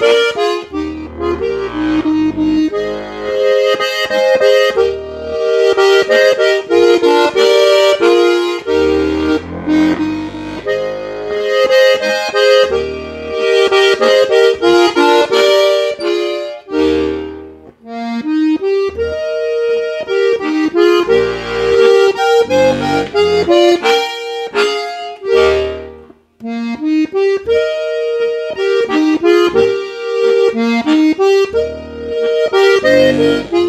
Beep, beep, beep. Thank you.